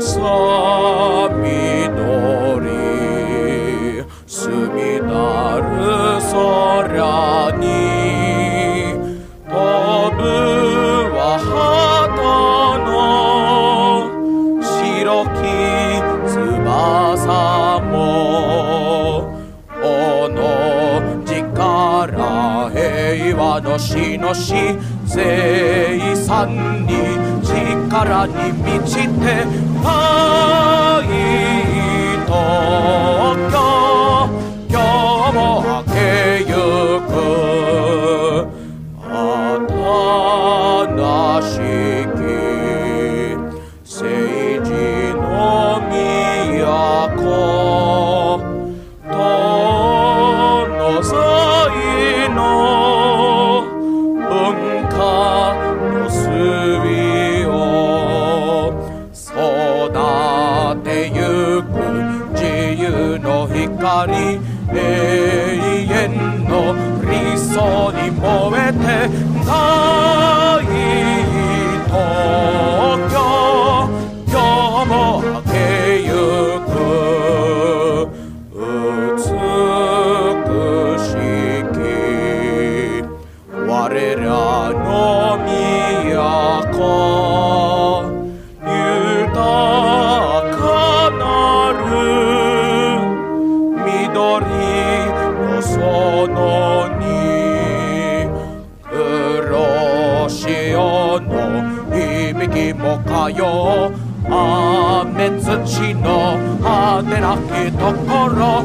slow. 白き翼もおの字から平和のしのし生産に力に満ちて太東京今日も明けゆく新しき光永遠の理想に燃えて大東京今日も明けゆく美しき我らの緑の園に黒潮の響きもかよ雨土の果てなきところ